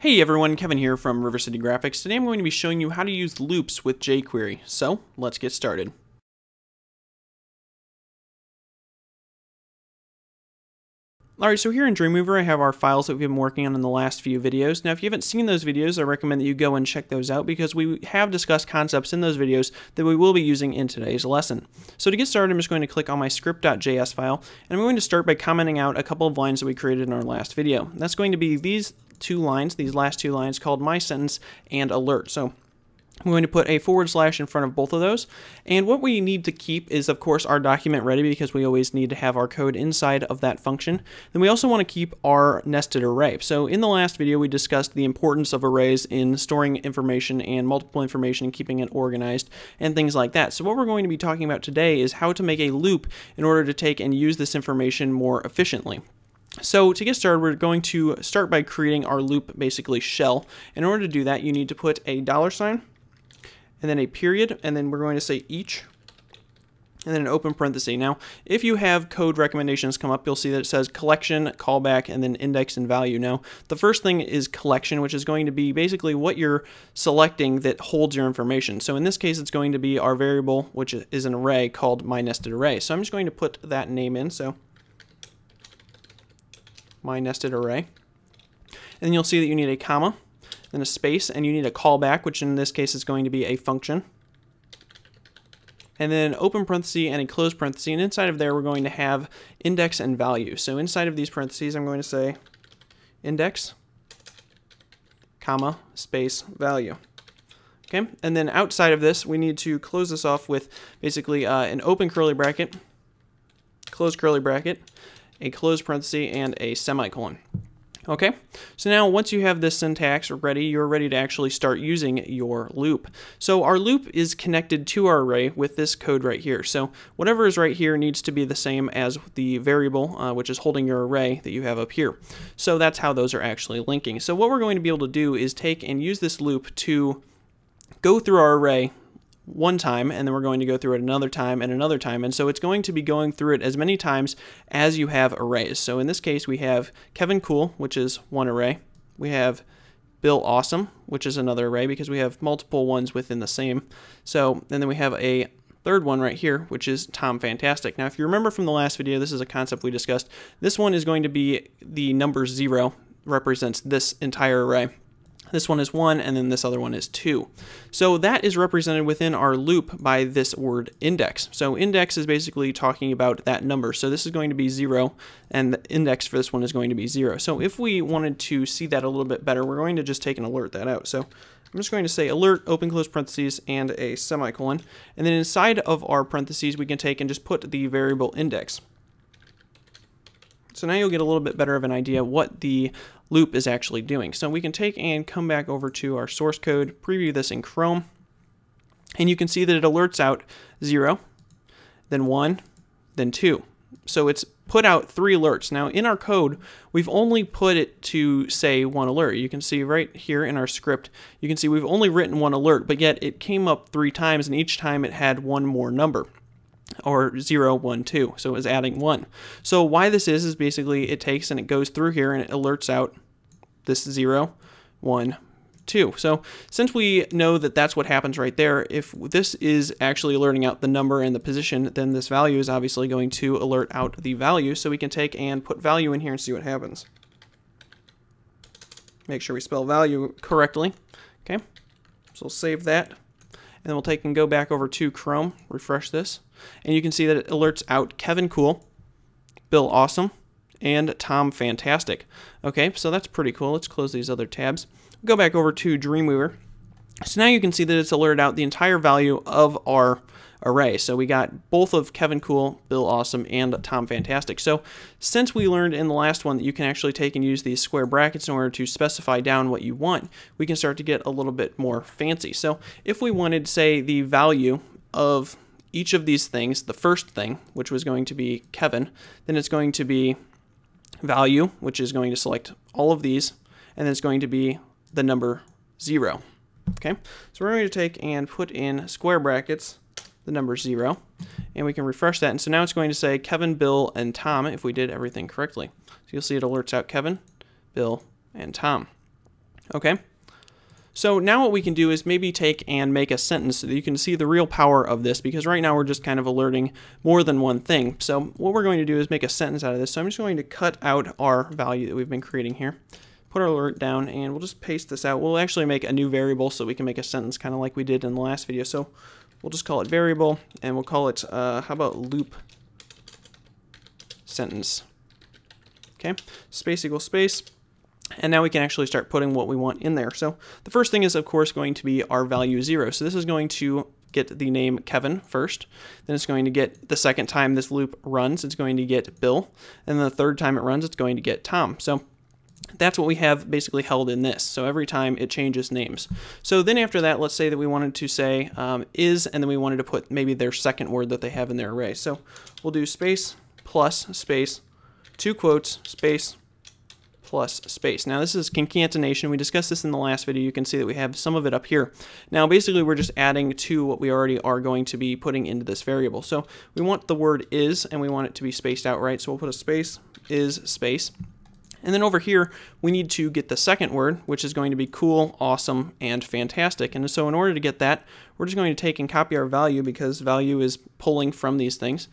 Hey everyone, Kevin here from River City Graphix. Today I'm going to be showing you how to use loops with jQuery. So, let's get started. Alright, so here in Dreamweaver I have our files that we've been working on in the last few videos. Now if you haven't seen those videos, I recommend that you go and check those out because we have discussed concepts in those videos that we will be using in today's lesson. So to get started, I'm just going to click on my script.js file, and I'm going to start by commenting out a couple of lines that we created in our last video. That's going to be these two lines, these last two lines called my sentence and alert. So I'm going to put a forward slash in front of both of those. And what we need to keep is, of course, our document ready because we always need to have our code inside of that function. Then we also want to keep our nested array. So in the last video, we discussed the importance of arrays in storing information and multiple information and keeping it organized and things like that. So what we're going to be talking about today is how to make a loop in order to take and use this information more efficiently. So to get started, we're going to start by creating our loop, basically shell. In order to do that, you need to put a dollar sign and then a period, and then we're going to say each, and then an open parenthesis. Now, if you have code recommendations come up, you'll see that it says collection, callback, and then index and value. Now, the first thing is collection, which is going to be basically what you're selecting that holds your information. So in this case, it's going to be our variable, which is an array called my nested array. So I'm just going to put that name in. So my nested array. And you'll see that you need a comma, then a space, and you need a callback, which in this case is going to be a function. And then an open parenthesis and a close parenthesis, and inside of there we're going to have index and value. So inside of these parentheses I'm going to say index, comma, space, value. Okay, and then outside of this we need to close this off with basically uh, an open curly bracket, close curly bracket, a close parenthesis, and a semicolon. Okay, so now once you have this syntax ready, you're ready to actually start using your loop. So our loop is connected to our array with this code right here. So whatever is right here needs to be the same as the variable, uh, which is holding your array that you have up here. So that's how those are actually linking. So what we're going to be able to do is take and use this loop to go through our array one time and then we're going to go through it another time and another time. And so it's going to be going through it as many times as you have arrays. So in this case we have Kevin Cool which is one array. We have Bill Awesome which is another array because we have multiple ones within the same. So and then we have a third one right here which is Tom Fantastic. Now if you remember from the last video this is a concept we discussed. This one is going to be the number zero represents this entire array this one is 1, and then this other one is 2. So that is represented within our loop by this word index. So index is basically talking about that number. So this is going to be 0, and the index for this one is going to be 0. So if we wanted to see that a little bit better, we're going to just take and alert that out. So I'm just going to say alert, open close parentheses, and a semicolon. And then inside of our parentheses, we can take and just put the variable index. So now you'll get a little bit better of an idea what the loop is actually doing. So we can take and come back over to our source code, preview this in Chrome, and you can see that it alerts out 0, then 1, then 2. So it's put out three alerts. Now in our code, we've only put it to say one alert. You can see right here in our script, you can see we've only written one alert, but yet it came up three times and each time it had one more number or 0, 1, 2. So it was adding 1. So why this is, is basically it takes and it goes through here and it alerts out this 0, 1, 2. So since we know that that's what happens right there, if this is actually alerting out the number and the position, then this value is obviously going to alert out the value. So we can take and put value in here and see what happens. Make sure we spell value correctly. Okay, so we'll save that. And then we'll take and go back over to Chrome, refresh this, and you can see that it alerts out Kevin Cool, Bill Awesome, and Tom Fantastic. Okay, so that's pretty cool. Let's close these other tabs. Go back over to Dreamweaver. So now you can see that it's alerted out the entire value of our array. So we got both of Kevin Cool, Bill Awesome, and Tom Fantastic. So since we learned in the last one that you can actually take and use these square brackets in order to specify down what you want, we can start to get a little bit more fancy. So if we wanted, say, the value of each of these things, the first thing, which was going to be Kevin, then it's going to be value, which is going to select all of these, and then it's going to be the number 0. Okay, so we're going to take and put in square brackets the number 0, and we can refresh that. And so now it's going to say Kevin, Bill, and Tom if we did everything correctly. So you'll see it alerts out Kevin, Bill, and Tom. Okay. So now what we can do is maybe take and make a sentence so that you can see the real power of this because right now we're just kind of alerting more than one thing. So what we're going to do is make a sentence out of this. So I'm just going to cut out our value that we've been creating here, put our alert down, and we'll just paste this out. We'll actually make a new variable so we can make a sentence kind of like we did in the last video. So we'll just call it variable and we'll call it, uh, how about loop sentence. Okay, space equals space. And now we can actually start putting what we want in there. So the first thing is, of course, going to be our value 0. So this is going to get the name Kevin first. Then it's going to get the second time this loop runs, it's going to get Bill. And the third time it runs, it's going to get Tom. So that's what we have basically held in this. So every time it changes names. So then after that, let's say that we wanted to say um, is, and then we wanted to put maybe their second word that they have in their array. So we'll do space plus space, two quotes, space, plus space. Now this is concatenation. We discussed this in the last video. You can see that we have some of it up here. Now basically we're just adding to what we already are going to be putting into this variable. So we want the word is and we want it to be spaced out right. So we'll put a space is space. And then over here, we need to get the second word, which is going to be cool, awesome, and fantastic. And so in order to get that, we're just going to take and copy our value because value is pulling from these things.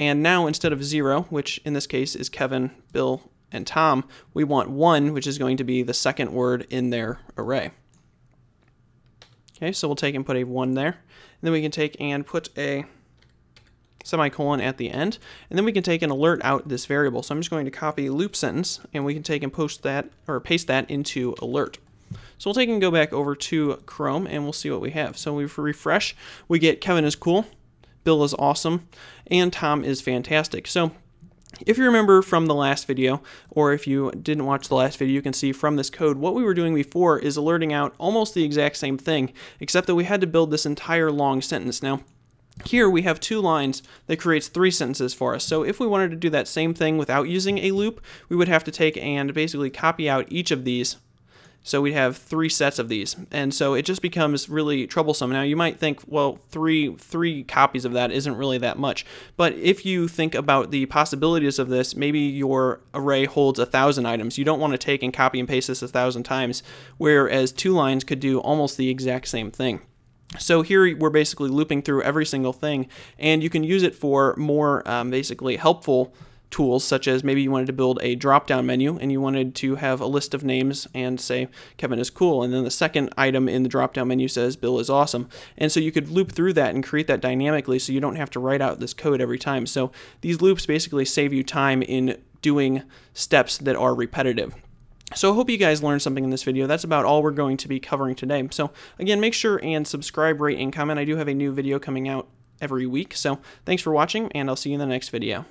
And now instead of zero, which in this case is Kevin, Bill, and Tom, we want 1, which is going to be the second word in their array. Okay, so we'll take and put a 1 there. And then we can take and put a semicolon at the end. And then we can take and alert out this variable. So I'm just going to copy loop sentence, and we can take and post that or paste that into alert. So we'll take and go back over to Chrome, and we'll see what we have. So we refresh, we get Kevin is cool, Bill is awesome, and Tom is fantastic. So if you remember from the last video, or if you didn't watch the last video, you can see from this code, what we were doing before is alerting out almost the exact same thing, except that we had to build this entire long sentence. Now, here we have two lines that creates three sentences for us. So if we wanted to do that same thing without using a loop, we would have to take and basically copy out each of these so we'd have three sets of these, and so it just becomes really troublesome. Now you might think, well, three three copies of that isn't really that much, but if you think about the possibilities of this, maybe your array holds a thousand items. You don't want to take and copy and paste this a thousand times, whereas two lines could do almost the exact same thing. So here we're basically looping through every single thing, and you can use it for more um, basically helpful tools such as maybe you wanted to build a drop down menu and you wanted to have a list of names and say Kevin is cool and then the second item in the drop down menu says Bill is awesome and so you could loop through that and create that dynamically so you don't have to write out this code every time so these loops basically save you time in doing steps that are repetitive so I hope you guys learned something in this video. That's about all we're going to be covering today. So again, make sure and subscribe, rate, and comment. I do have a new video coming out every week. So thanks for watching, and I'll see you in the next video.